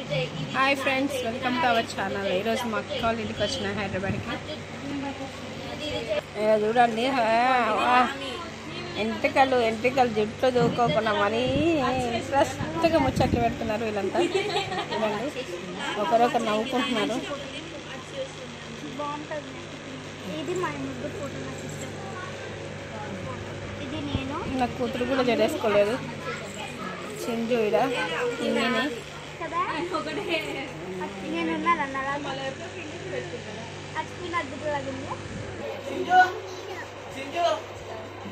Hi friends welcome to our channel ఈరోజు మా అక్క వాళ్ళ ఇంటికి వచ్చిన హైదరాబాద్కి. చూడండి. ఎంట్రికలు ఎంట్రికలు జుట్లు దూకోకుండా మరీ ఇంట్రెస్ట్గా ముచ్చట్లు పెడుతున్నారు వీళ్ళంతా. చూడండి ఒకరొకరు నవ్వుకుంటున్నారు. నా కూతురు కూడా జడేసుకోలేదు. చింజు ఇడ ఇన్నిని కదా నేను ఉన్నాను అన్నారా అచ్చుకున్న అద్దులాగా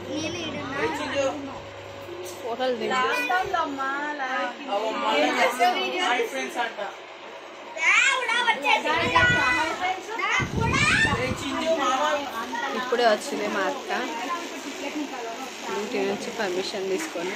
నేను ఈడున్నా ఫోటోలు దిగు ఇప్పుడే వచ్చింది మా అక్క ఇంటి నుంచి పర్మిషన్ తీసుకొని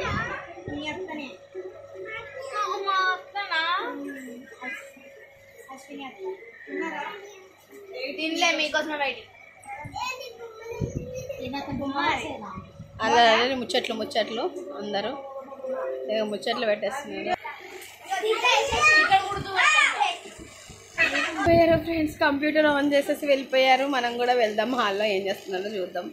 తినలే మీకోసమే అలా అదే ముచ్చట్లు ముచ్చట్లు అందరూ. ఇక ముచ్చట్లు పెట్టేస్తున్నారు. ఫ్రెండ్స్ కంప్యూటర్ ఆన్ చేసేసి వెళ్ళిపోయారు. మనం కూడా వెళ్దాం. హాల్లో ఏం చేస్తున్నారో చూద్దాం.